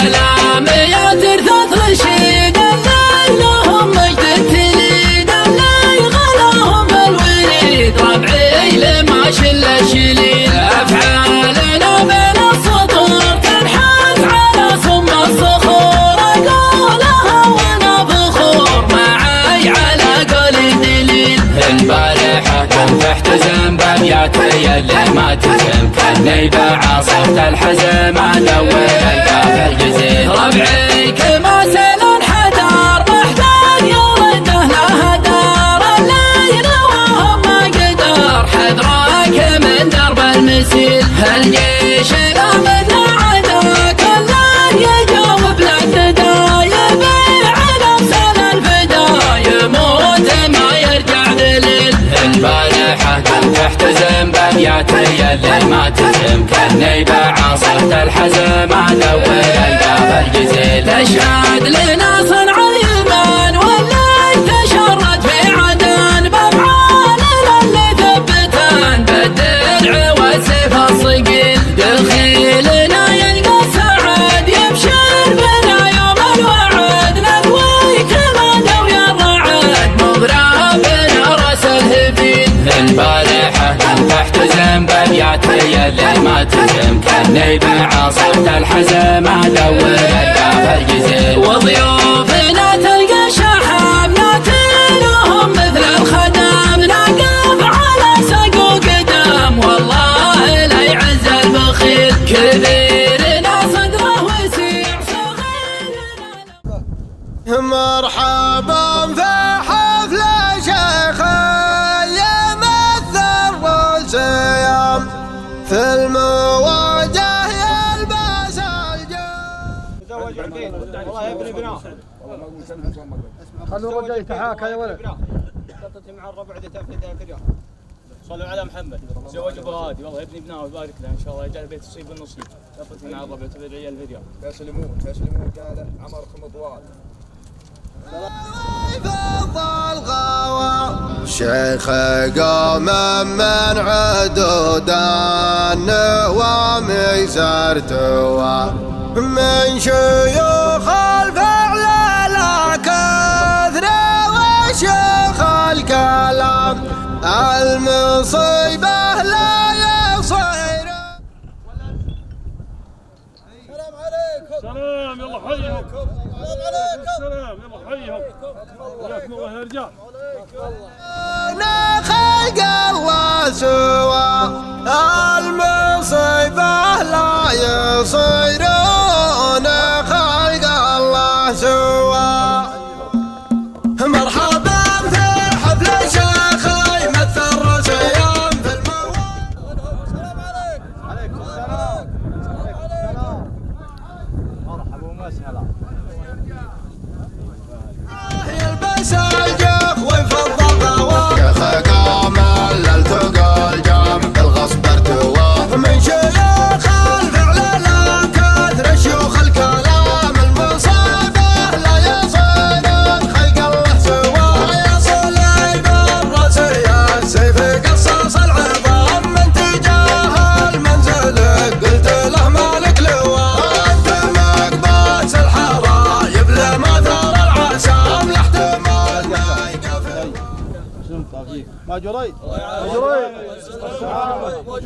سلام يا بابياتي اللي ما تزم كاني بعاصفت الحزم ادور القاف الجزيل ربعي كما سلون حدار محتاج يرده له دار اللي نواهم ما قدر حذرك من درب المسيل. الجيش لا احتزم بابياتي اللي ما تزم كاني بعاصفت الحزم ادور القاف الجزيل. تشهد لنا صنع الإيمان بابياتي اللي ما تزم كاني بعاصفت الحزم ادور القاف الجزيل وضيوفنا خلوا الرجال يتحاكى يا ولد. قطتي مع الربع دي تفرد يا فريق صلوا على محمد. زوج ابو هادي والله ابني بناء ويبارك له إن شاء الله. يجعل البيت تصيب النصيب قطتي مع الربع تفرد عيال الفيديو. يسلمون يسلمون قال عمركم طوال شيخ قوم من عدود النوام زرتوا من شيوخ الكلام المصيبة لا يصير. سلام يلا حيهم. سلام يلا حيهم. حياكم الله يا رجال أنا خلق الله سوى المصيبة لا يصيرون خلق الله سوى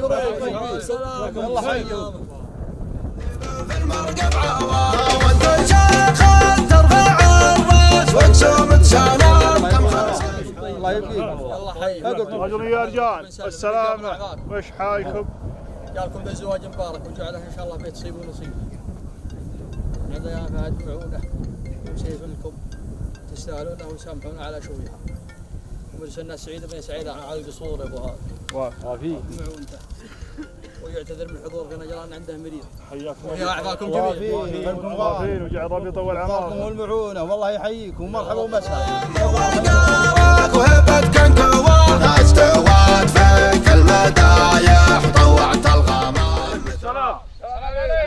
جريت الله حي في المرقب عوام وانت شيخ ترفع الراس وقسوم سلام كم خمس الله يبقيك رجل يا رجال السلامة وش حالكم جالكم بالزواج مبارك وجعله ان شاء الله بيت صيب ونصيب هذا يا فهد معونه وسيف لكم تستاهلونه وسامحونا على شويها ومرسلنا سعيد بن سعيد على القصور يا ابو هاد وافي ويعتذر من الحضور في نجران عنده مريض حياكم ويا الله اعضاءكم جميعا وافين وجعل ربي يطول الله عمركم والمعونه والله يحييكم مرحبا ومسهلا وقارك وهبتك انت استوت فيك المدايح طوعت الغمام سلام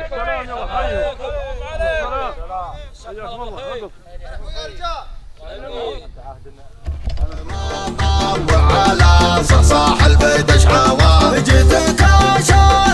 سلام يلا حيهم سلام حياكم الله وعلى صحصاح البدش عوام؟ جيتك اشارك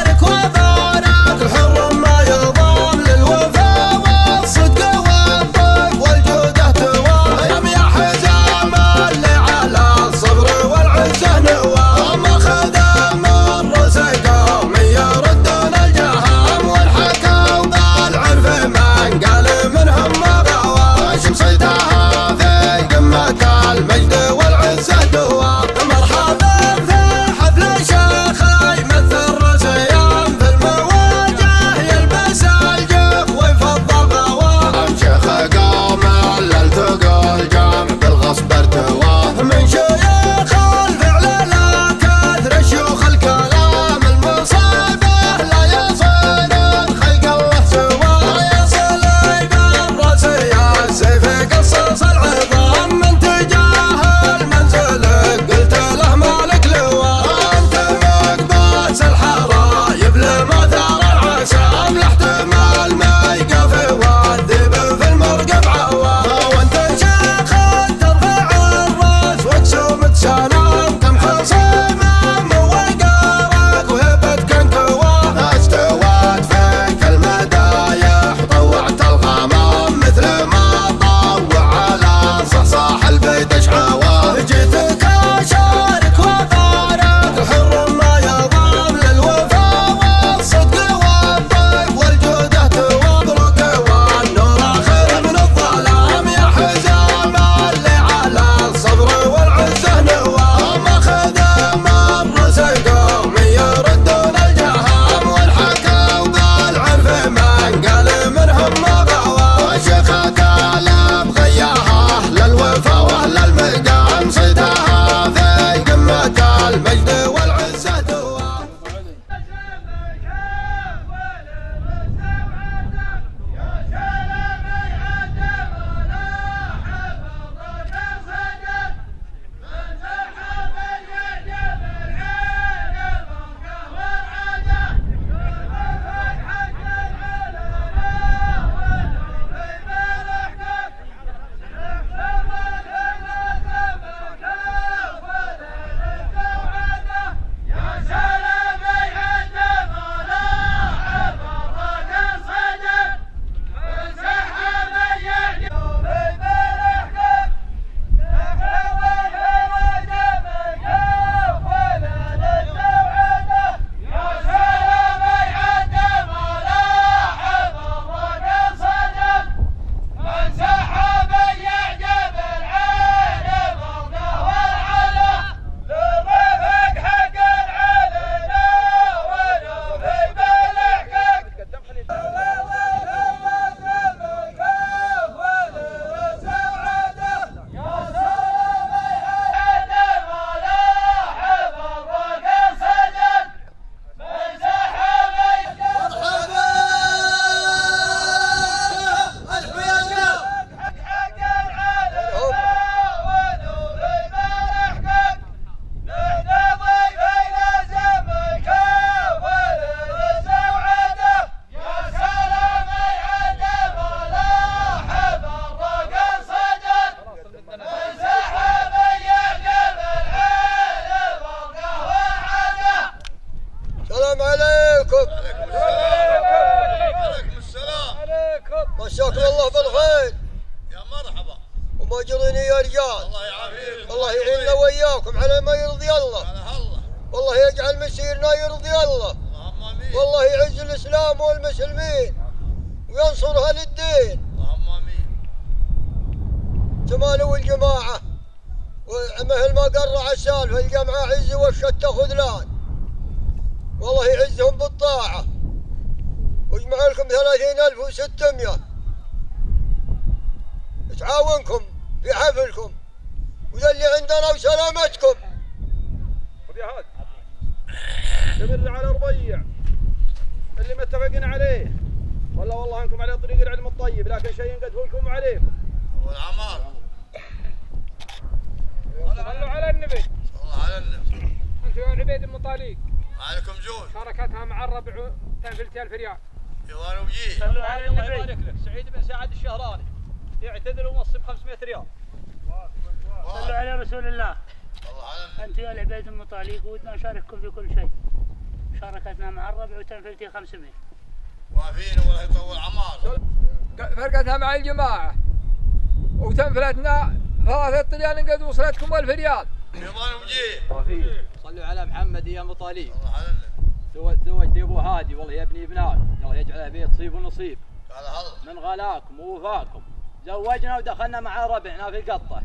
زوجنا ودخلنا مع ربعنا في القطة.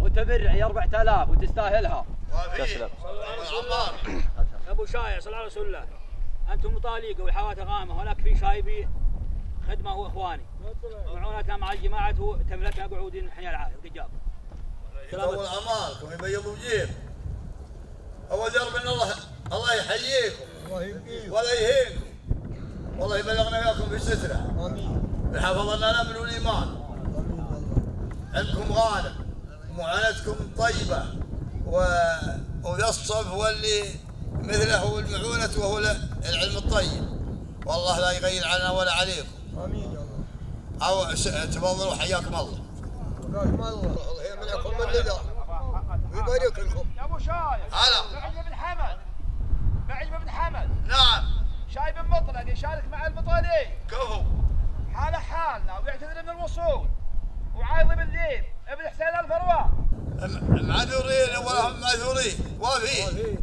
وتبرعي 4000 وتستاهلها. وافين والعمار أبو شايع صلى على رسول الله أنتم مطاليق والحوات غامة هناك في شايبي خدمة واخواني معونتنا مع الجماعة تملكنا قعود حيا العالم قجاب يطول عماركم يبيض وجيه أول درب ان الله الله يحييكم. ولا يهينكم. والله يبلغنا وياكم في ستره آمين. ويحفظ لنا الامن والايمان عندكم غانم ومعاناتكم طيبة و... وذا الصف هو اللي مثله هو المعونة وهو العلم الطيب. والله لا يغير علينا ولا عليكم. آمين يا الله أو س- تفضلوا حياكم الله. وقاكم الله. الله يمنعكم من الندى ويبارك لكم يا أبو شايب هلا. معي بن حمد. معي بن حمد. نعم. شايب مطلق يشارك مع المطالي كفو. حاله حالنا ويعتذر من الوصول. وعايض بالليل ابن حسين الفروة. م- معذورين ولا هم معذورين وافين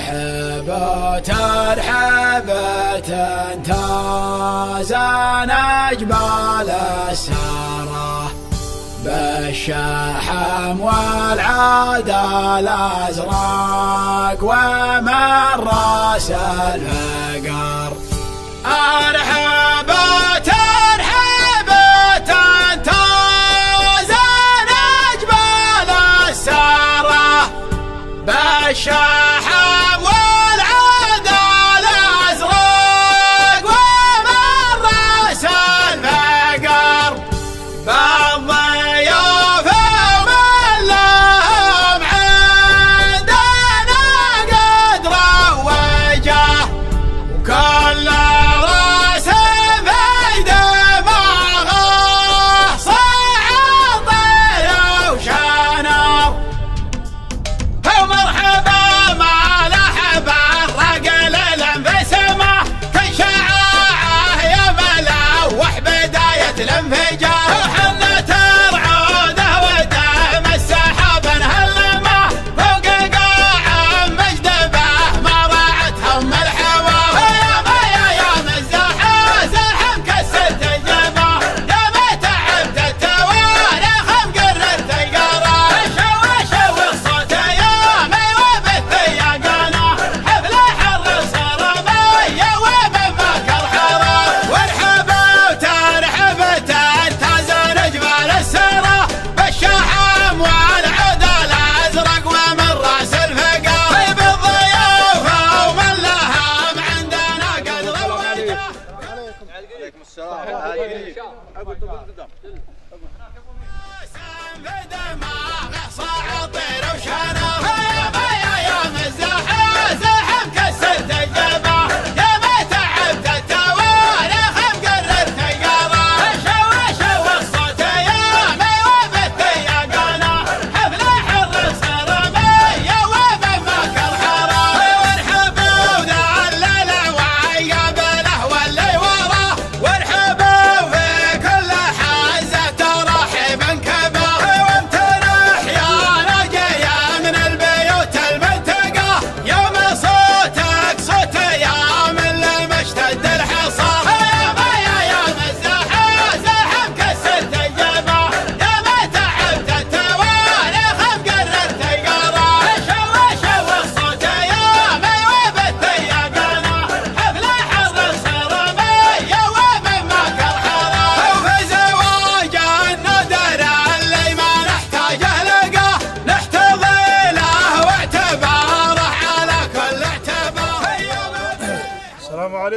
أرحبت أرحبت أنت زان جبال الساره بالشحم والعادة الازرق ومن رأس الفقر. أرحبت أرحبت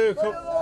عليكم يا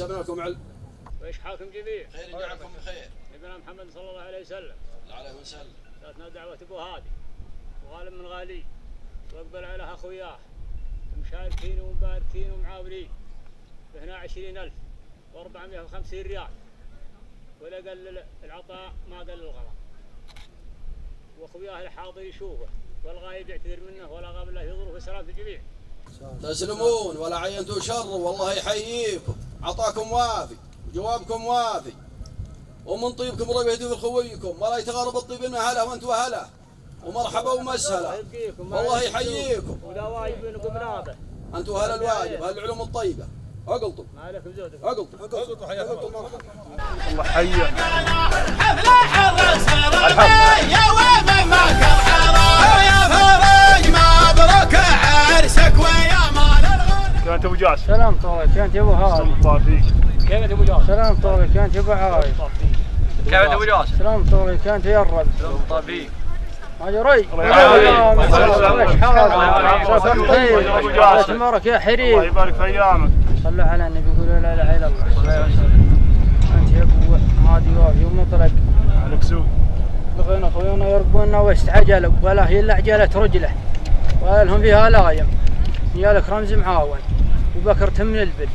لكم علم ويش حالكم جميع؟ خير جعلكم بخير. نبينا محمد صلى الله عليه وسلم. عليه وسلم. جاتنا دعوة أبو هادي. وغالب من غالي. وأقبل عليها أخوياه. مشاركين ومباركين ومعاونين. هنا عشرين ألف وأربعمائة وخمسين ريال. ولا قل العطاء ما قل الغرام وأخوياه الحاضر يشوفه والغايب يعتذر منه ولا غاب الله يضره. سلامة الجميع تسلمون ولا عينتوا شر والله يحييكم. عطاكم وافي وجوابكم وافي. ومن طيبكم ربي يهدي خويكم. ولا يتغرب الطيب من هلا وأنتم هلا ومرحبا ومسهلا. والله يحييكم. ولا واجب انكم نابه أنتم هلا الواجب هلا العلوم الطيبة. اقلطوا ما لكم زودكم اقلطوا اقلطوا حياكم الله حيه افلح الرسل يا وين ما ابو جاسم سلام طولك كانت يا ابو هادي الله فيك كيف ابو جاسم سلام طولك كانت يا ابو عايد كيف ابو جاسم سلام طولك كانت يا الرب طبيب ما جري الله يعافيك. وش حالك أبو جاسم. تمرك يا الله حريم يبارك في ايامك صلوا على النبي قولوا لا اله الا الله انت يا ابو هادي وافي ومطلق عليك سوء بغينا اخوينا يرقبونا واستعجلوا ولا هي الا عجلت رجله وقال لهم فيها لايم يالك رمز معاون وبكر تمن البل.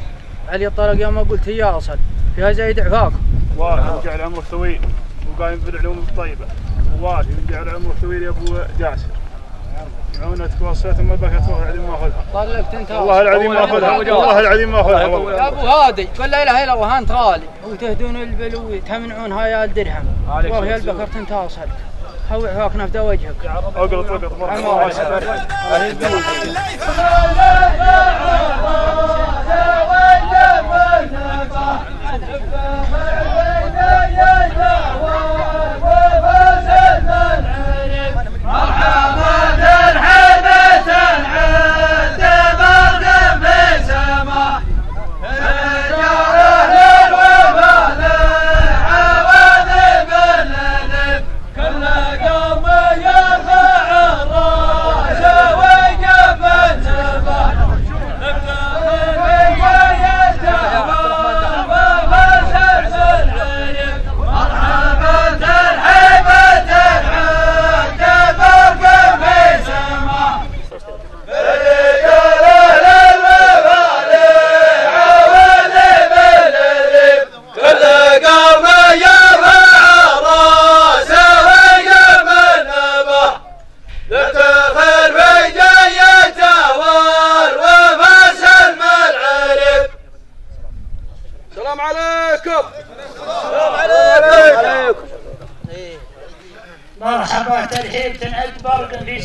علي طلق يوم ما قلت ياصل فيها زايد عفاكم واحد وجعل عمرك طويل. وقايم بالعلوم الطيبة. وواحد وجعل عمرك طويل يا أبو جاسر. عونتك وصيت ما بكت والله العظيم ما أخذها. طلقت أنت والله العظيم ما أخذها. والله العظيم ما أخذها. والله. يا أبو هادي. قل لا إله إلا الله أنت غالي. وتهدون البلوي تمنعون هاي الدرهم وهي البكر تنتصل هو عفاك نفدا وجهك. اقلط اقلط مرحبا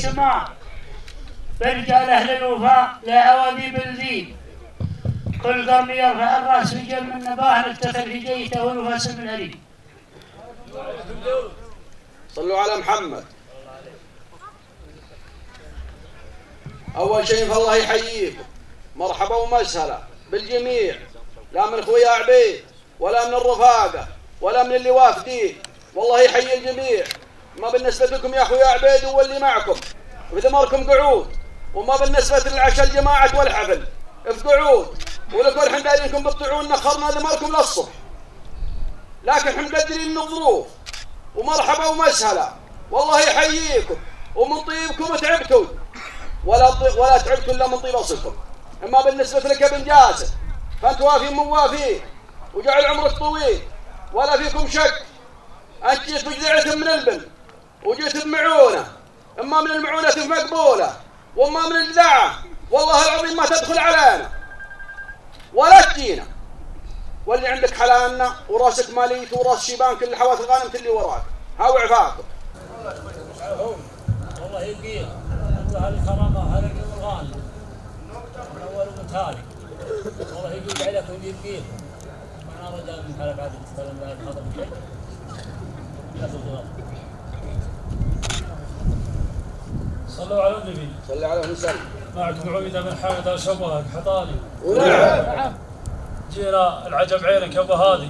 برد في سماء برجال أهل الوفاء لا عوادي بالذيب كل قرن يرفع الرأس في جنب النباه نفتخر في جيته ونفس من الهريب صلوا على محمد. أول شيء فالله يحييكم. مرحبا ومسهلا بالجميع. لا من خويا عبيد ولا من الرفاقة ولا من اللي وافدين والله يحيي الجميع. ما بالنسبة لكم يا خويا عبيد واللي معكم. بثمركم قعود وما بالنسبة للعشاء الجماعة والحفل في قعود ولكم الحين دايرينكم بالطعون نخرنا ذمركم للصبح. لكن إحنا مقدرين الظروف ومرحبا ومسهلا. والله يحييكم ومن طيبكم تعبتوا ولا. ولا تعبتوا إلا من طيب أصلكم. أما بالنسبة لك ابن جاسم فأنت وافي من وافي وجعل عمرك طويل ولا فيكم شك. أنت جيت من البن وجيت بمعونه أما من المعونة مقبولة. وأما من الجذاعه والله العظيم ما تدخل علينا. ولا تجينا. واللي عندك حلالنا وراسك ماليت وراس شيبان كل حواس الغانم اللي وراك. هاو عفاكم الله يبقيه الله الكرامه هذا اليوم الغالي. من اول ومتالي الله يقول عليكم ويبقيه معنا رجال من حلب عدد بعد هذا الشيء لا تضغط صلوا على النبي. صلى عليه وسلم معكم عبيده بن حامد الشبهك حطالي ونعم جينا العجب عينك يا أبو هادي.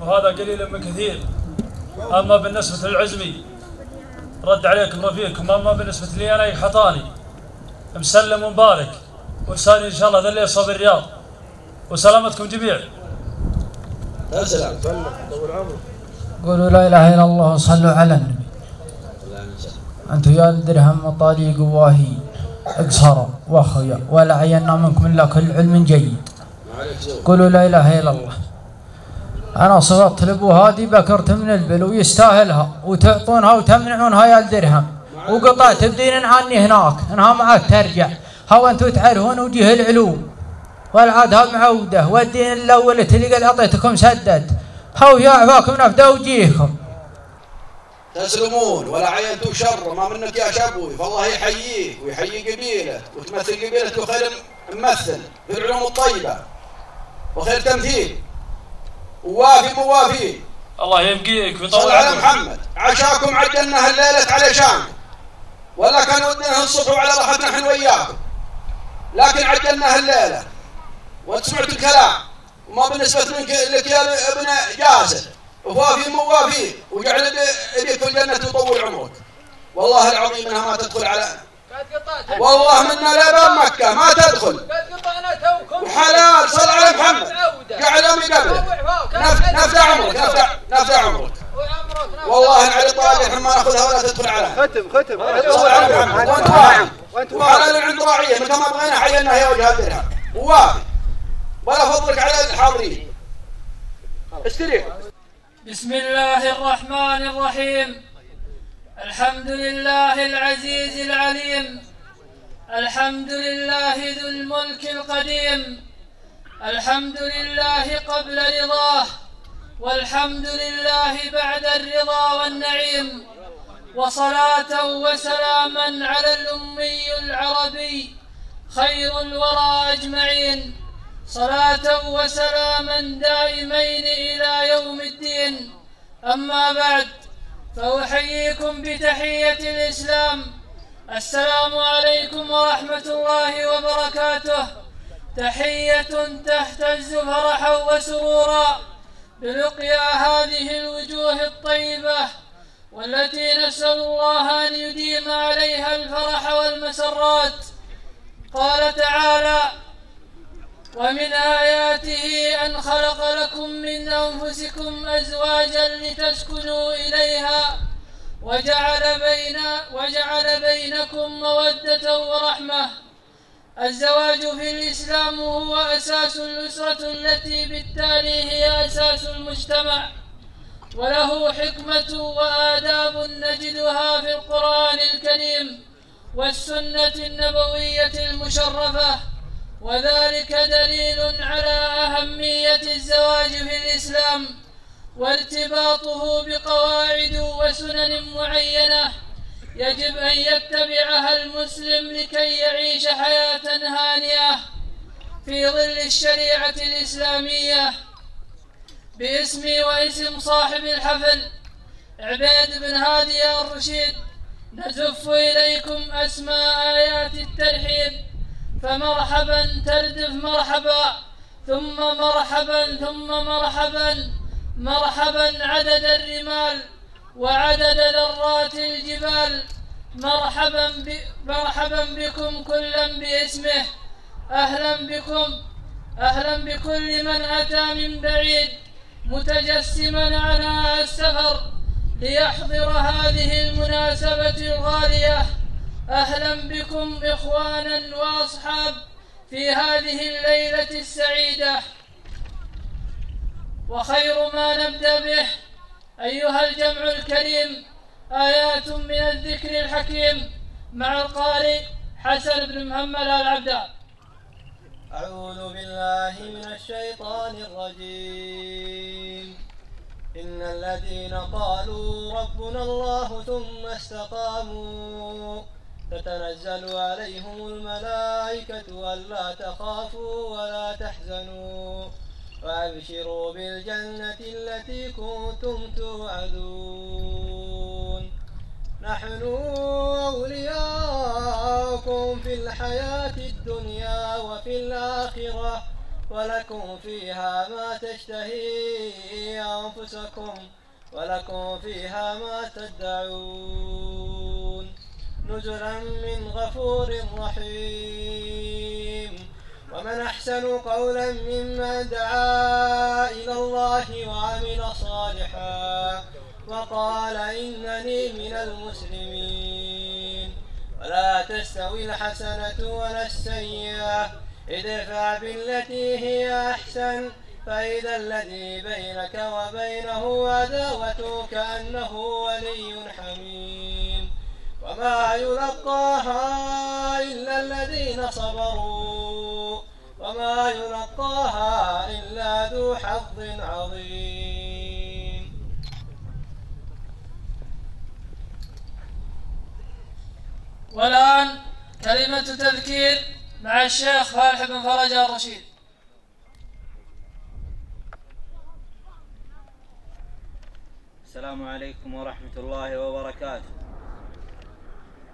وهذا قليل من كثير. أما بالنسبة للعزمي رد عليكم رفيقكم. أما بالنسبة لي أنا حطاني. مسلم ومبارك وساني إن شاء الله ذا اللي يصاب الرياض. وسلامتكم جميعا يا سلام. طول عمرك قولوا لا إله إلا الله وصلوا على النبي. أنتم يا الدرهم مطالي قواهي اقصروا واخويا ولا عينا منكم الا كل علم جيد. قولوا لا إله إلا الله. أنا صغرت لأبو هادي بكرت من البل ويستاهلها وتعطونها وتمنعونها يا الدرهم. وقطعت بدين عني هناك إنها معك ترجع. هو أنتم تعرفون وجه العلوم. والعاد ها معودة. والدين الأول اللي قد أعطيتكم سدد. هو يعفاكم نفدة وجيهكم. تسلمون ولا عينتوا شر ما منك يا شبوي. فالله يحييك ويحيي قبيلة وتمثل قبيلته خير ممثل في العلوم الطيبة وخير تمثيل. ووافي موافي الله يبقيك ويطول على محمد. عشاكم عجلناها الليلة علشان ولا كان ودنا الصبح وعلى راحتنا إحنا وياكم لكن عجلناها الليلة وانت سمعت الكلام. وما بالنسبة لك, لك يا ابن جاسر ووافي موافي وجعل يديك في الجنة ويطول عمرك. والله العظيم إنها ما تدخل على والله منا لا باب مكة ما تدخل. وحلال صل على محمد. قاعد أمي قبله. نف- نفدى عمرك نفدى عمرك. والله علي طالع إحنا ما نأخذها ولا تدخل عليها ختم ختم. صل على محمد. وانت واعي. وحلال عند راعيه متى ما بغينا حينا هي وجه الدرهم ووافي ولا فضلك على الحاضرين. استريح بسم الله الرحمن الرحيم. الحمد لله العزيز العليم. الحمد لله ذو الملك القديم. الحمد لله قبل رضاه. والحمد لله بعد الرضا والنعيم. وصلاة وسلاما على الأمي العربي خير الورى أجمعين. صلاة وسلاما دائمين إلى يوم الدين. أما بعد فأحييكم بتحية الإسلام. السلام عليكم ورحمة الله وبركاته. تحية تهتز فرحا وسرورا بلقيا هذه الوجوه الطيبة والتي نسأل الله أن يديم عليها الفرح والمسرات. قال تعالى ومن آياته أن خلق لكم من أنفسكم أزواجا لتسكنوا إليها وجعل بين وجعل بينكم مودة ورحمة. الزواج في الإسلام هو أساس الأسرة التي بالتالي هي أساس المجتمع. وله حكمة وآداب نجدها في القرآن الكريم والسنة النبوية المشرفة. وذلك دليل على أهمية الزواج في الإسلام وارتباطه بقواعد وسنن معينة يجب أن يتبعها المسلم لكي يعيش حياة هانئة في ظل الشريعة الإسلامية. باسمي واسم صاحب الحفل عبيد بن هادي الرشيد نزف إليكم أسماء آيات الترحيب فمرحبا تردف مرحبا ثم مرحبا ثم مرحبا. مرحبا عدد الرمال وعدد ذرات الجبال. مرحبا ب... مرحبا بكم كلا باسمه. أهلا بكم أهلا بكل من أتى من بعيد. متجسما عناء السفر ليحضر هذه المناسبة الغالية. أهلا بكم إخوانا وأصحاب في هذه الليلة السعيدة. وخير ما نبدأ به أيها الجمع الكريم آيات من الذكر الحكيم مع القارئ حسن بن محمد العبدان أعوذ بالله من الشيطان الرجيم. إن الذين قالوا ربنا الله ثم استقاموا تتنزل عليهم الملائكة ألا تخافوا ولا تحزنوا. وأبشروا بالجنة التي كنتم توعدون. نحن أولياؤكم في الحياة الدنيا وفي الآخرة ولكم فيها ما تشتهي أنفسكم ولكم فيها ما تدعون. نزلا من غفور رحيم. ومن أحسن قولا ممن دعا إلى الله وعمل صالحا وقال إنني من المسلمين. ولا تستوي الحسنة ولا السيئة. ادفع بالتي هي أحسن. فإذا الذي بينك وبينه عداوة كأنه ولي حميم. وما يلقاها إلا الذين صبروا. وما يلقاها إلا ذو حظ عظيم. والآن كلمة تذكير مع الشيخ فالح بن فرج الرشيد. السلام عليكم ورحمة الله وبركاته.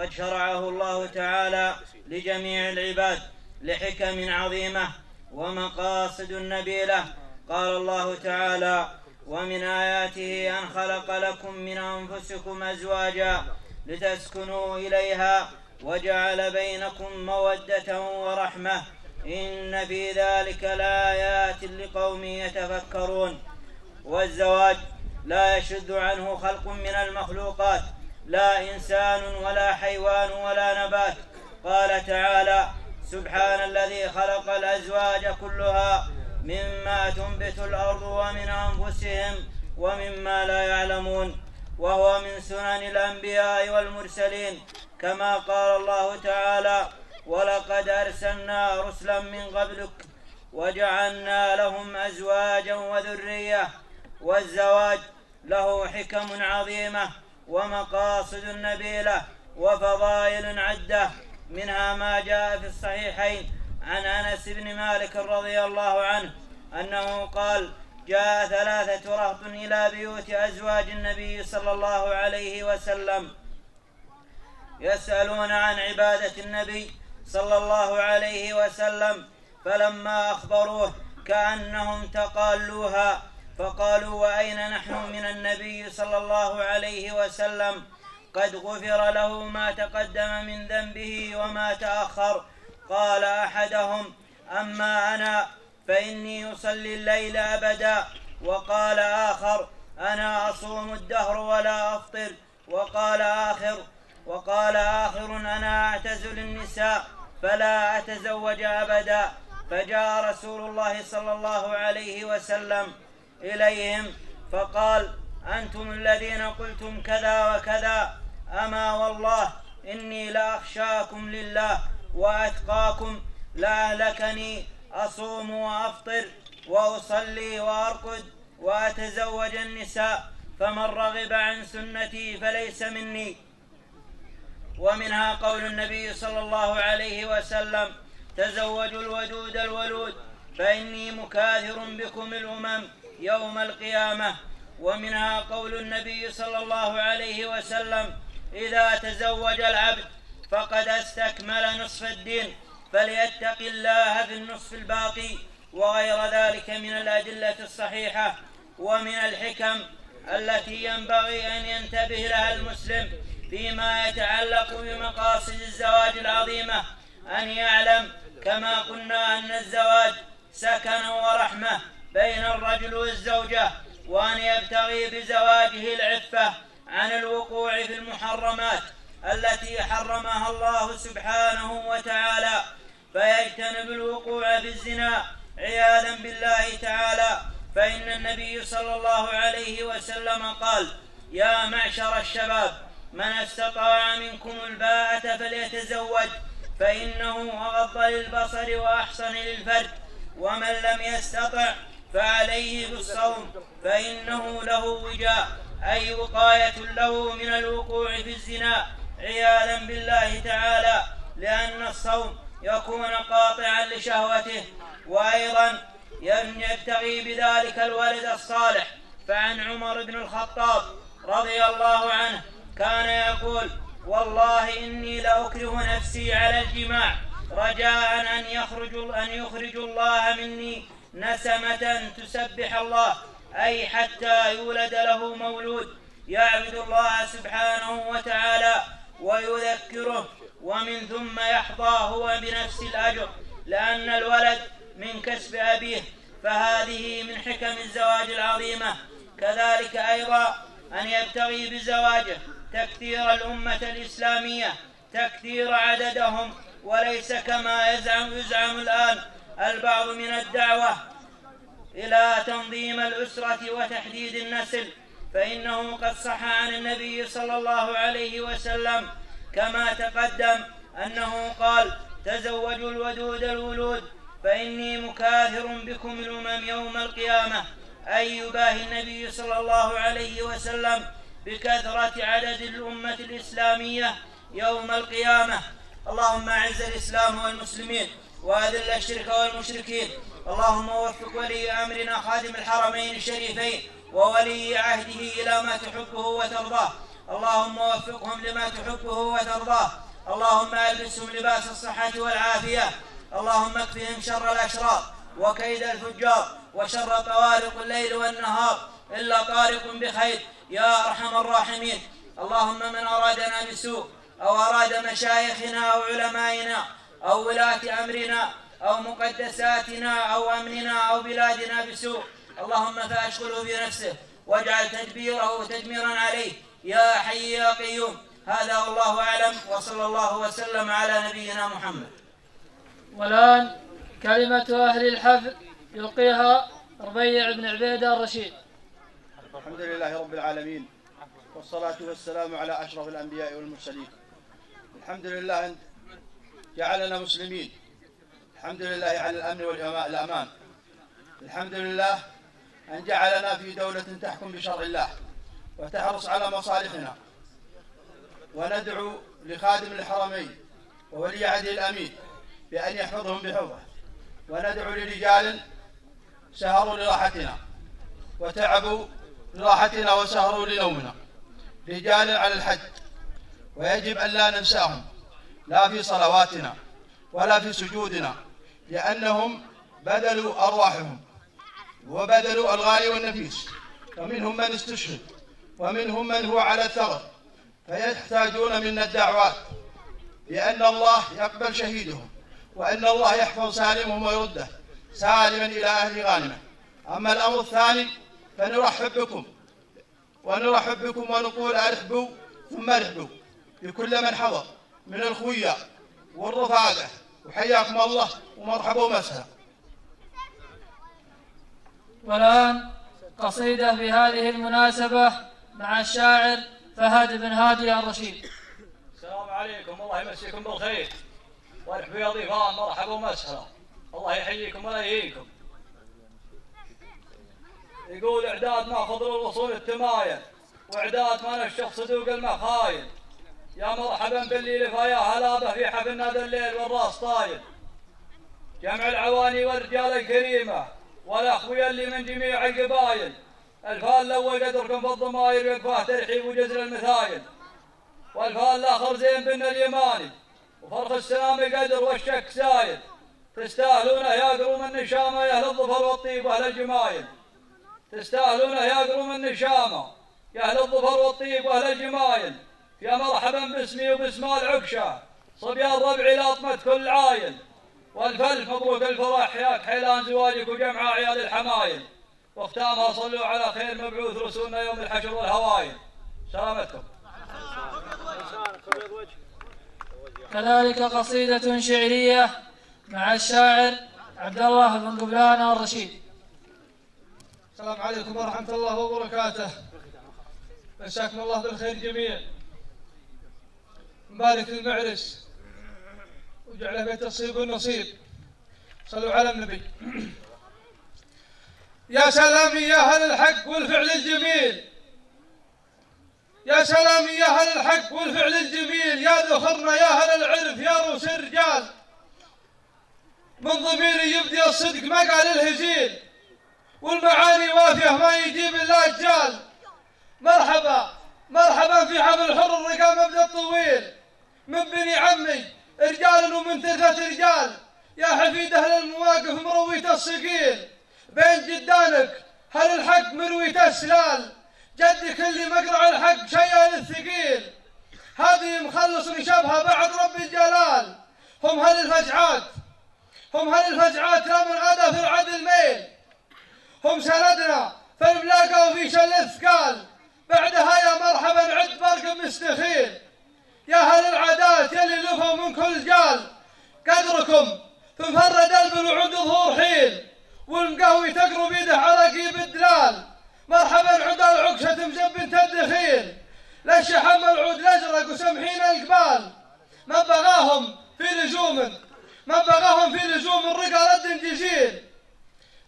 قد شرعه الله تعالى لجميع العباد لحكم عظيمة ومقاصد نبيلة. قال الله تعالى ومن آياته أن خلق لكم من أنفسكم أزواجا لتسكنوا إليها وجعل بينكم مودة ورحمة. إن في ذلك لآيات لقوم يتفكرون. والزواج لا يشد عنه خلق من المخلوقات. لا إنسان ولا حيوان ولا نبات. قال تعالى سبحان الذي خلق الأزواج كلها مما تنبت الأرض ومن أنفسهم ومما لا يعلمون وهو من سنن الأنبياء والمرسلين. كما قال الله تعالى ولقد أرسلنا رسلا من قبلك وجعلنا لهم أزواجا وذرية والزواج له حكم عظيمة. ومقاصد نبيلة وفضائل عدة منها ما جاء في الصحيحين عن أنس بن مالك رضي الله عنه أنه قال جاء ثلاثة رهط إلى بيوت أزواج النبي صلى الله عليه وسلم يسألون عن عبادة النبي صلى الله عليه وسلم فلما أخبروه كأنهم تقالوها فقالوا وأين نحن من النبي صلى الله عليه وسلم؟ قد غفر له ما تقدم من ذنبه وما تأخر. قال أحدهم أما أنا فإني أصلي الليل أبدا. وقال آخر أنا أصوم الدهر ولا أفطر. وقال آخر وقال آخر أنا أعتزل النساء فلا أتزوج أبدا. فجاء رسول الله صلى الله عليه وسلم إليهم فقال أنتم الذين قلتم كذا وكذا أما والله إني لأخشاكم لله وأتقاكم لأهلكني أصوم وأفطر وأصلي وأرقد وأتزوج النساء فمن رغب عن سنتي فليس مني ومنها قول النبي صلى الله عليه وسلم تزوجوا الودود الولود فإني مكاثر بكم الأمم يوم القيامة ومنها قول النبي صلى الله عليه وسلم إذا تزوج العبد فقد استكمل نصف الدين فليتق الله في النصف الباقي. وغير ذلك من الأدلة الصحيحة ومن الحكم التي ينبغي أن ينتبه لها المسلم فيما يتعلق بمقاصد الزواج العظيمة أن يعلم كما قلنا أن الزواج سكن ورحمة بين الرجل والزوجة وأن يبتغي بزواجه العفة عن الوقوع في المحرمات التي حرمها الله سبحانه وتعالى. فيجتنب الوقوع في الزنا عياذا بالله تعالى. فإن النبي صلى الله عليه وسلم قال يا معشر الشباب من استطاع منكم الباءة فليتزوج فإنه أغض للبصر وأحصن للفرد ومن لم يستطع فعليه بالصوم فإنه له وجاء أي وقاية له من الوقوع في الزنا عياذا بالله تعالى لأن الصوم يكون قاطعا لشهوته وأيضا يبتغي بذلك الولد الصالح فعن عمر بن الخطاب رضي الله عنه كان يقول والله إني لأكره نفسي على الجماع رجاء أن يخرج أن يخرج الله مني نسمة تسبح الله أي حتى يولد له مولود. يعبد الله سبحانه وتعالى ويذكره ومن ثم يحظى هو بنفس الأجر. لأن الولد من كسب أبيه فهذه من حكم الزواج العظيمة. كذلك أيضا أن يبتغي بزواجه تكثير الأمة الإسلامية تكثير عددهم وليس كما يزعم يزعم الآن البعض من الدعوة إلى تنظيم الأسرة وتحديد النسل فإنه قد صح عن النبي صلى الله عليه وسلم كما تقدم أنه قال تزوجوا الودود الولود فإني مكاثر بكم الأمم يوم القيامة. أي يباهي النبي صلى الله عليه وسلم بكثرة عدد الأمة الإسلامية يوم القيامة. اللهم أعز الإسلام والمسلمين. وأذل الشرك والمشركين. اللهم وفق ولي أمرنا خادم الحرمين الشريفين وولي عهده إلى ما تحبه وترضاه. اللهم وفقهم لما تحبه وترضاه. اللهم ألبسهم لباس الصحة والعافية. اللهم اكفهم شر الأشرار وكيد الفجار وشر طوارق الليل والنهار. إلا طارق بخير يا أرحم الراحمين. اللهم من أرادنا بسوء أو أراد مشايخنا أو علمائنا أو ولاة أمرنا أو مقدساتنا أو أمننا أو بلادنا بسوء. اللهم فأشغله بنفسه واجعل تدبيره تدميرا عليه. يا حي يا قيوم هذا والله أعلم وصلى الله وسلم على نبينا محمد. والآن كلمة أهل الحفل يلقيها ربيع بن عبيدة الرشيد. الحمد لله رب العالمين والصلاة والسلام على أشرف الأنبياء والمرسلين. الحمد لله جعلنا مسلمين الحمد لله على الأمن والأمان الحمد لله أن جعلنا في دولة تحكم بشرع الله وتحرص على مصالحنا. وندعو لخادم الحرمين وولي عهده الأمين بأن يحفظهم بحفظه. وندعو لرجال سهروا لراحتنا وتعبوا لراحتنا وسهروا لنومنا. رجال على الحج ويجب أن لا ننساهم. لا في صلواتنا ولا في سجودنا لأنهم بذلوا أرواحهم وبذلوا الغالي والنفيس. ومنهم من استشهد ومنهم من هو على الثغر فيحتاجون منا الدعوات بأن الله يقبل شهيدهم وأن الله يحفظ سالمهم ويرده سالما إلى أهل غانمة. أما الأمر الثاني فنرحب بكم ونرحب بكم ونقول أرحبوا ثم أرحبوا بكل من حضر. من الخوية والرفاقة وحياكم الله ومرحبا ومسهلا. والآن قصيدة في هذه المناسبة مع الشاعر فهد بن هادي الرشيد. السلام عليكم. الله يمسيكم بالخير. وارحبوا يا ضيفان مرحبا ومسهلا. الله يحييكم ولا يهيكم يقول إعداد ما خضر الوصول التماين وإعداد ما نشخ صدوق المخاين. يا مرحبا بالليل فيا هلا في حفلنا ذا الليل والراس طايل. جمع العواني والرجال الكريمة والأخويا اللي من جميع القبايل الفال الأول قدركم في الضماير يقفاه ترحيب وجزر المثايل. والفال الآخر زين بن اليماني. وفرخ السلام قدر والشك سايل. تستاهلونه يا قروم النشامة يا أهل الظفر والطيب وأهل الجمايل. تستاهلونه يا قروم النشامة يا أهل الظفر والطيب وأهل الجمايل. يا مرحبا باسمي وباسم العكشه صبيان ربعي لاطمه كل عايل. والفلف مبروك الفرح ياك حيلان زواجك وجمع عيال الحمايل. واختامها صلوا على خير مبعوث رسولنا يوم الحشر والهوايل. سلامتكم. كذلك قصيدة شعرية مع الشاعر عبد الله بن قبلان الرشيد السلام عليكم ورحمة الله وبركاته. مساكم الله بالخير جميعا. مبارك المعرس. وجعله بيت الصيب والنصيب صلوا على النبي. يا سلام يا أهل الحق والفعل الجميل. يا سلام يا أهل الحق والفعل الجميل. يا ذخرنا يا أهل العرف يا روس الرجال من ضميري يبدي الصدق ما قال الهزيل. والمعاني وافية ما يجيب إلا الجال. مرحبا. مرحبا في حفل حر الرقام مبدأ الطويل. من بني عمي رجال ومن ثلاثة رجال. يا حفيد أهل المواقف مروية الصقيل. بين جدانك هل الحق مروية السلال؟ جدك اللي مقرع الحق شيال الثقيل. هذه مخلص شبهها بعد رب الجلال. هم هل الفجعات هم هل الفجعات لا من غدا في العدل ميل هم سندنا في الملاقة وفي شل الثقال. بعدها يا مرحبا عد برق مستخيل. يا هل العادات يلي لفوا من كل جال. قدركم في مفرد البلوعود ظهور حيل والمقهوي تقرب بيده عرقي بالدلال مرحبا عند العكشة مزب الدخيل للشحم العود الأزرق وسمحين القبال. ما بغاهم في لزوم ما بغاهم في لزوم الرقا رد جزيل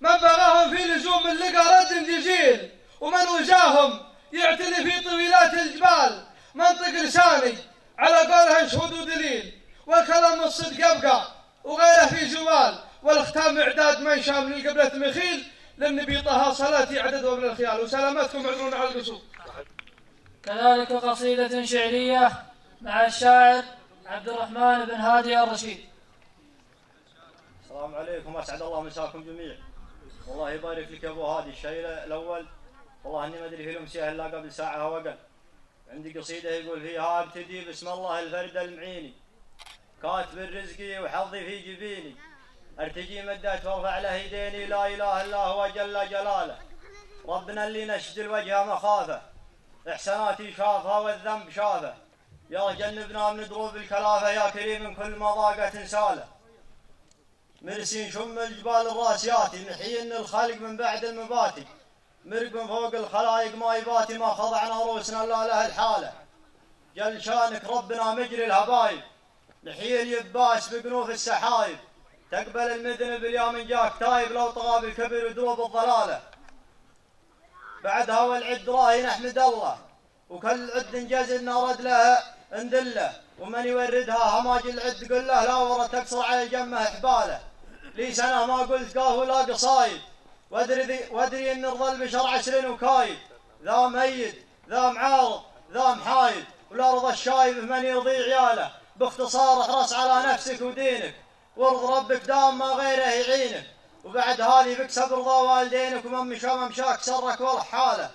ما بغاهم في لزوم اللقا رد جزيل ومن وجاهم يعتلي في طويلات الجبال. منطق لساني على قولها شهود ودليل. والكلام الصدق يبقى. وغيره في زوال والختام إعداد من شام من قبلة مخيل للنبي طه صلاتي عدد ومن الخيال. وسلامتكم عذرون على القصور. كذلك قصيدة شعرية مع الشاعر عبد الرحمن بن هادي الرشيد. السلام عليكم. أسعد الله مساكم جميع والله يبارك لك يا أبو هادي الشيء الأول. والله إني ما أدري في الامسيه إلا قبل ساعة وقل عندي قصيدة يقول فيها ابتدي بسم الله الفرد المعيني. كاتب الرزق وحظي في جبيني. أرتجي مدات وارفع له يديني لا إله إلا هو جل جلاله. ربنا اللي نشد الوجه مخافه. إحساناتي شافها والذنب شافه. يا جنبنا من دروب الكلافة يا كريم كل ما ضاقت انساله مرسين شم الجبال الراسياتي نحيين الخلق من بعد المباتي. مرق من فوق الخلايق ما يباتي ما خضعنا روسنا الا له الحالة. جل شانك ربنا مجري الهبايب. نحيي اليباس بقنوف السحايب. تقبل المذنب اليوم جاك تايب لو طغى بالكبر ودروب الضلالة. بعدها والعد راهي نحمد الله وكل عد انجاز لنا رد لها اندلة. ومن يوردها هماج العد قل له لا ورا تقصر على جمه حباله. لي سنه ما قلت قاه ولا قصايد. وادري وادري إن رضا البشر عسر وكايد. ذا ميت ذا معارض ذا محايد. ولا رضا الشايب من يرضي عياله. باختصار احرص على نفسك ودينك. وارض ربك دام ما غيره يعينك. وبعد هذه بكسب رضا والدينك ومن مشى ممشاك سرك والله حاله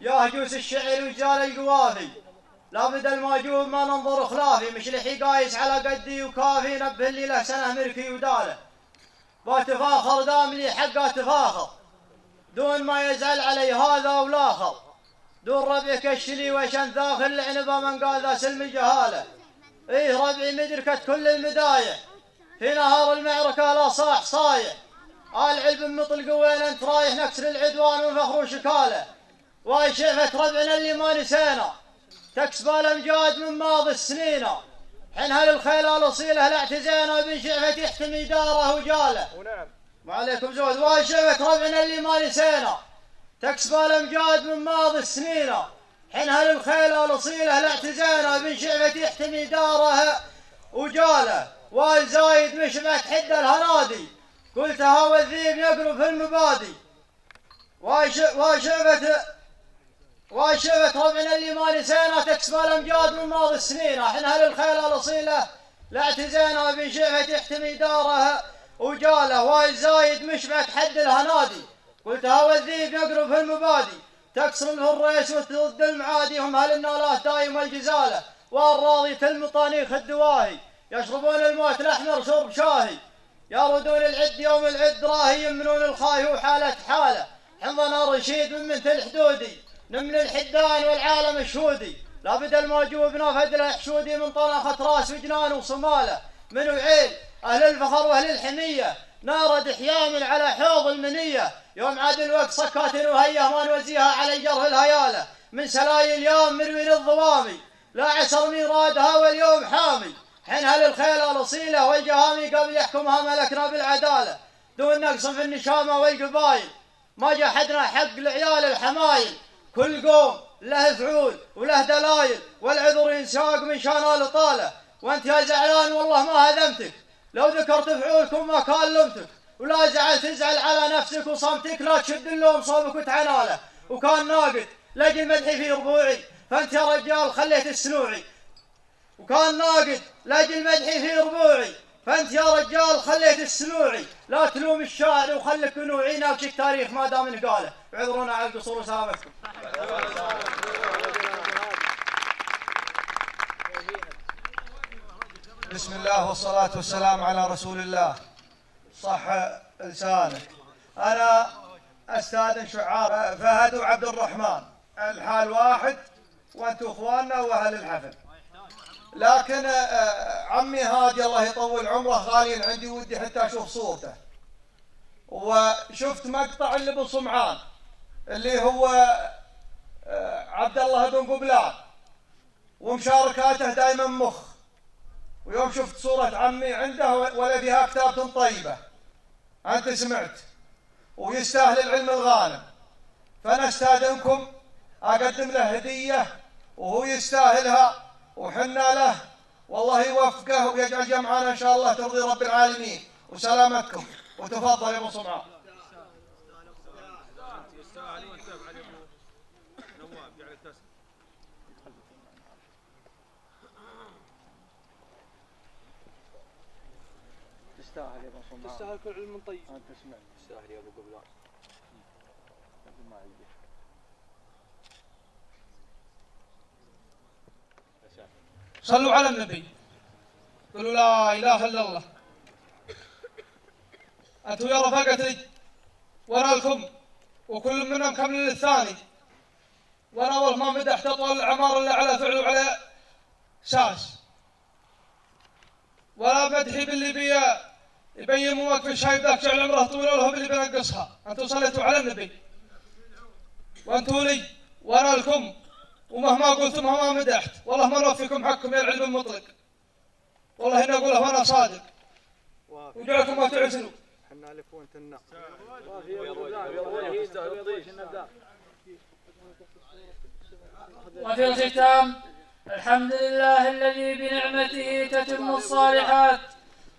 يا هجوس الشعر ورجال القوافي. لابد الماجوب ما ننظر خلافي. مش لحي قايس على قدي وكافي. نبه اللي له سنة مركي وداله. باتفاخر دام لي حقه تفاخر. دون ما يزعل علي هذا ولاخر دون ربعك الشلي وشن ذاخ العنبه من قال ذا سلم الجهاله إيه ربعي مدركت كل المدايح في نهار المعركة لا صاح صايح آل علم مطلق وين انت رايح نكسر العدوان وفخر وشكاله واي شفت ربعنا اللي ما نسينا. تكسب الامجاد من ماضي السنين. حين هل الخيل الأصيلة لا اعتزينا بن شعفة يحتمي داره وجاله؟ ونعم ما عليكم زود. واي شفت ربعنا اللي ما نسينا. تكسب الامجاد من ماضي السنين. حين هل الخيل الأصيلة لا اعتزينا بن شعفة يحتمي داره وجاله؟ واي زايد مشمت حد الهنادي. قلتها والذيب يقرب في المبادي. وشفت ربعنا اللي ما نسينا تكسب الامجاد من ماضي السنين. إحنا أهل الخيل الاصيلة؟ لا اعتزينا شفت يحتمي دارها. وجاله واي زايد مشبعت حد الهنادي. قلتها والذيب يقرب في المبادي. تكسر له الريس وتضد المعادي. هم أهل النالات دايم الجزاله والراضي المطانيخ الدواهي. يشربون الموت الأحمر شرب شاهي. يردون العد يوم العد راهي يمنون الخاي وحالة حالة. حمضنا رشيد من مثل حدودي نمن الحدان والعالم الشهودي. لابد الموجوب نفد الحشودي من طنخة راس وجنان وصمالة. من وعيل أهل الفخر وأهل الحمية. نارد حيام على حوض المنية. يوم عاد الوقت صكات وهيه ما نوزيها على جرف الهيالة. من سلاي اليوم مروي الضوامي لا عسر ميرادها واليوم حامي. حين هل الخيل الأصيلة والجهامي قبل يحكمها ملكنا بالعدالة. دون نقص في النشامة والقبايل ما جحدنا حق العيال الحمايل. كل قوم له فعول وله دلايل والعذر ينساق من شان الطالة وأنت يا زعلان والله ما هدمتك. لو ذكرت فعولكم ما كلمتك. ولا زعل تزعل على نفسك وصمتك لا تشد اللوم صوبك وتعناله. وكان ناقد لقي المدح في ربوعي. فأنت يا رجال خليت السنوعي. وكان ناقد لقي المدح في ربوعي. فأنت يا رجال خليت السنوعي لا تلوم الشاعر وخلك نوعي ناقش التاريخ ما دام قاله. اعذرونا على القصور وسلامتكم بسم الله والصلاة والسلام على رسول الله. صح لسانك. أنا أستاذن شعار. فهد وعبد الرحمن. الحال واحد وأنتم إخواننا وأهل الحفل. لكن آه، عمي هادي الله يطول عمره غالي عندي ودي حتى أشوف صورته وشفت مقطع اللي بصمعان اللي هو آه، عبد الله بن قبلان ومشاركاته دائما مخ. ويوم شفت صورة عمي عنده ولا فيها كتابة طيبة. أنت سمعت. ويستاهل العلم الغانم. فأنا أستاذنكم أقدم له هدية وهو يستاهلها. وحنا له. والله يوفقه ويجعل جمعنا إن شاء الله ترضي رب العالمين. وسلامتكم. وتفضل يا أبو صمعان تستاهل يا أبو صمعان تستاهل كل علم طيب. أنت سمعت تستاهل يا أبو قبلان. صلوا على النبي. قولوا لا إله إلا الله. أنتم يا رفقتي وأنا لكم وكل منهم كمل للثاني وأنا والله ما مدحت أطول العمار إلا على فعل وعلى ساس ولا مدحي باللي بي يبين مواقف شايب ذاك جعل عمره طويل ولا باللي بنقصها أنتم صليتوا على النبي. وأنتم لي وأنا لكم ومهما قلت مهما مدحت والله ما نوفيكم حقكم يا العلم المطلق والله إني اقولها وأنا صادق. وجعلكم ما تعزلوا حنا لك وانت وفي الختام الحمد لله الذي بنعمته تتم الصالحات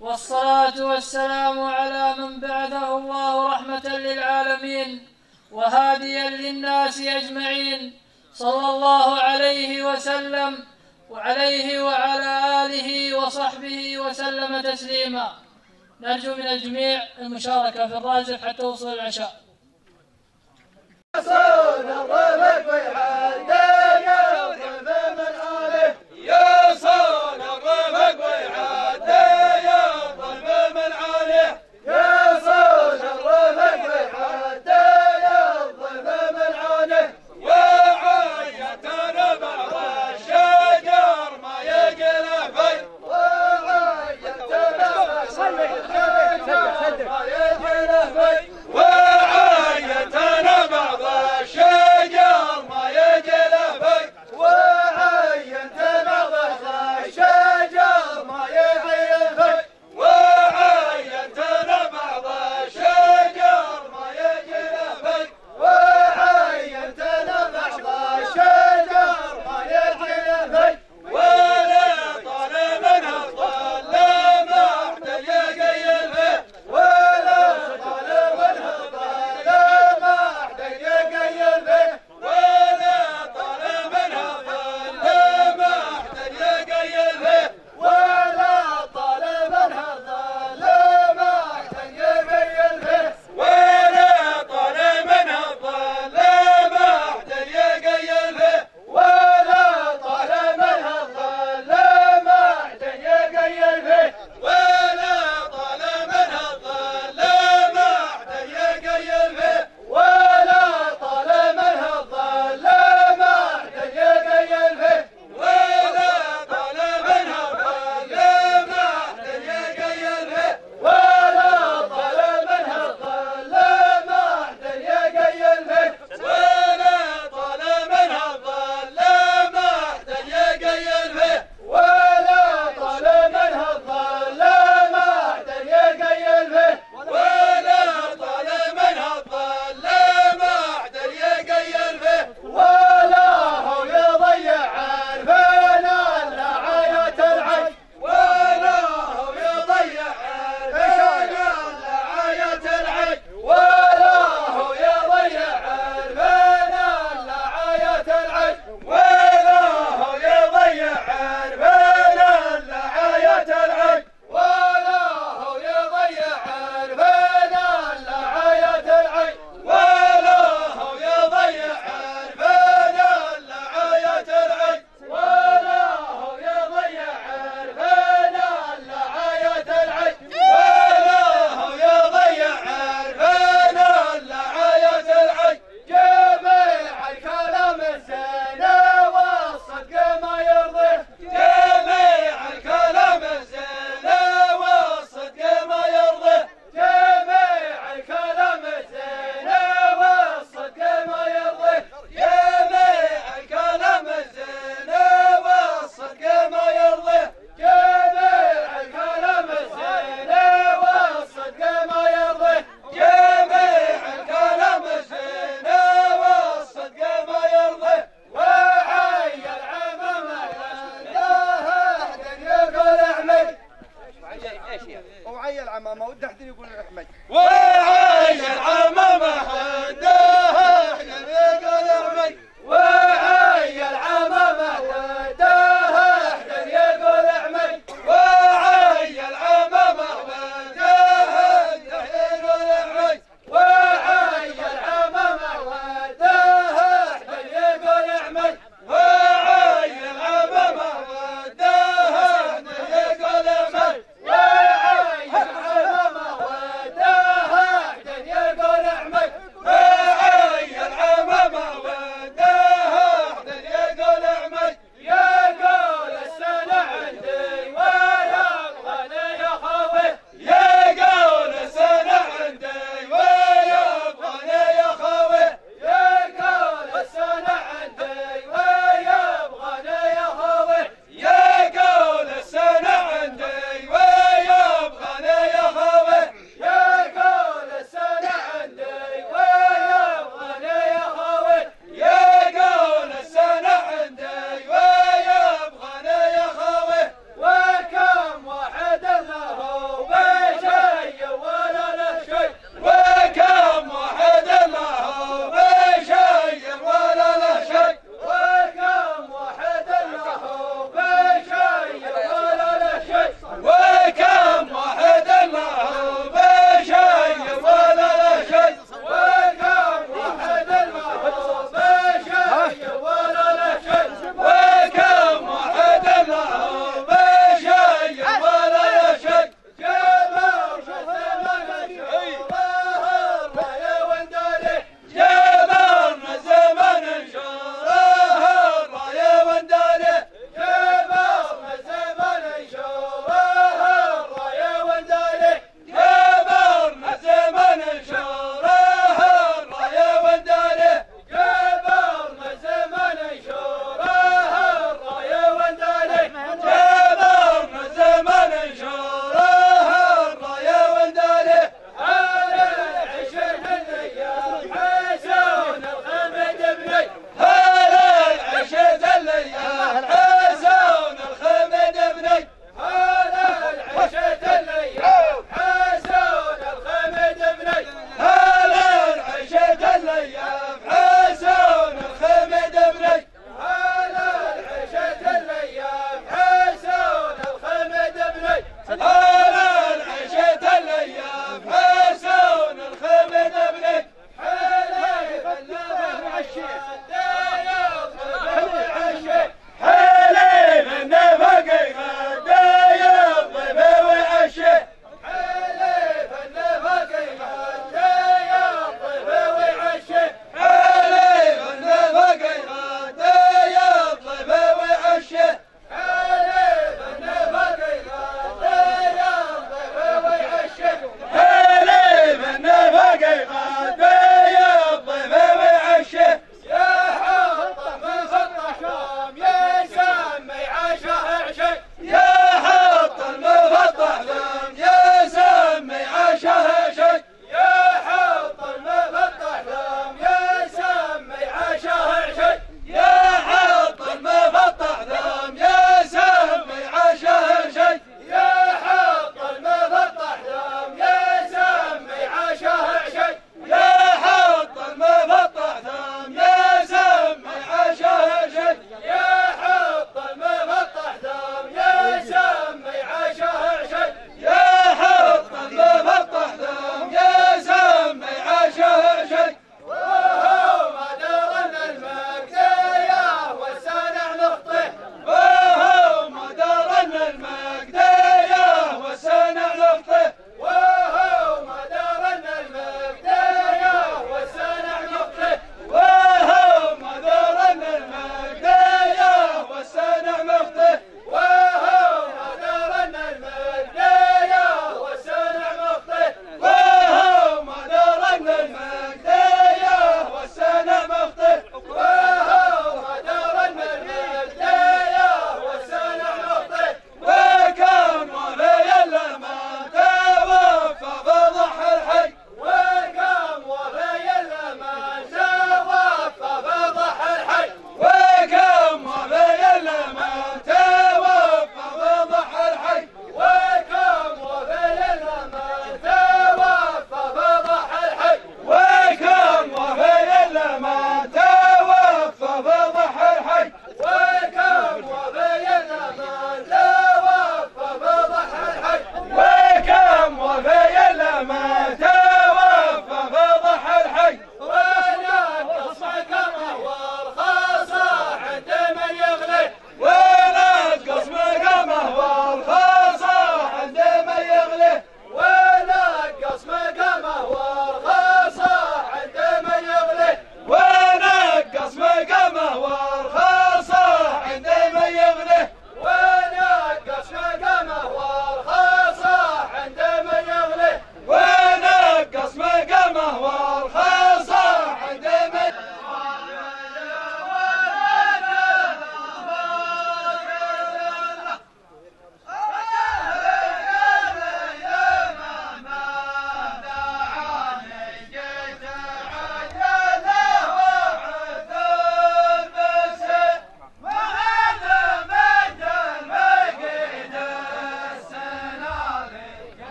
والصلاة والسلام على من بعثه الله رحمة للعالمين وهاديا للناس أجمعين. صلى الله عليه وسلم وعليه وعلى آله وصحبه وسلم تسليما. نرجو من الجميع المشاركة في الرازق حتى وصول العشاء.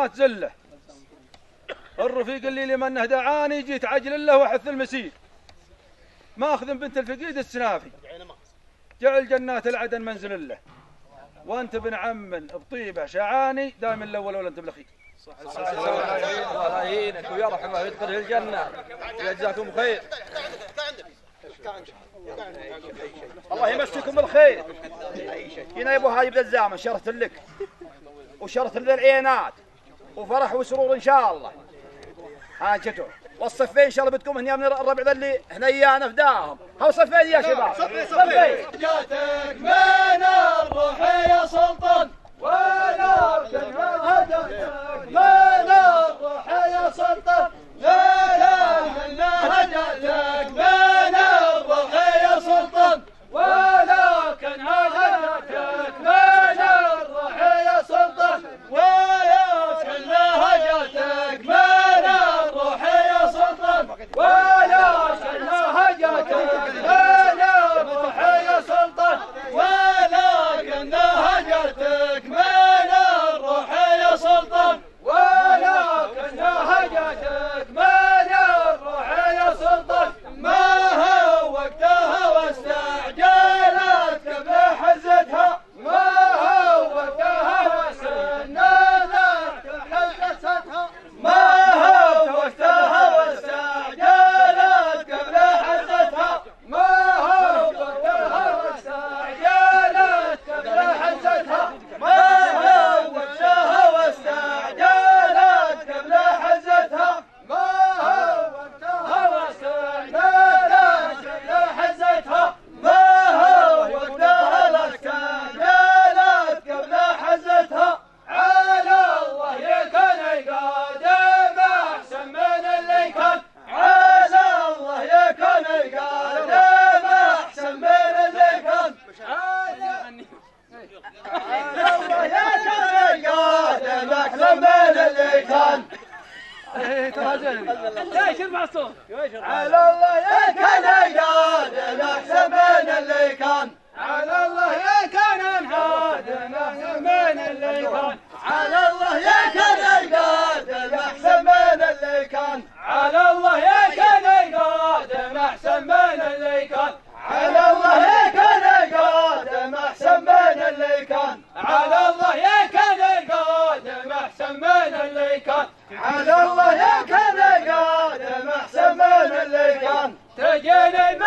الخدمات زله الرفيق اللي لمنه دعاني جيت عجل له وحث المسير. ماخذ بنت الفقيد السنافي. جعل جنات العدن منزل له. وانت ابن عم بطيبه شعاني دائما الأول ولا انت بالاخير الله يعينك ويرحمه ويدخله الجنه ويجزاكم خير الله يمسكم بالخير. هنا يا أبو هايب الزامن شرت لك. وشرت للعينات وفرح وسرور إن شاء الله. حاجته. والصفين إن شاء الله بتكون هنا من الربع ذا اللي هنا ايانا فداهم هاو صفين يا نعم، شباب؟ صفين صفين. جاتك من الروح يا سلطان من اللي كان على الله يا كان قادم احسن من اللي كان تجيني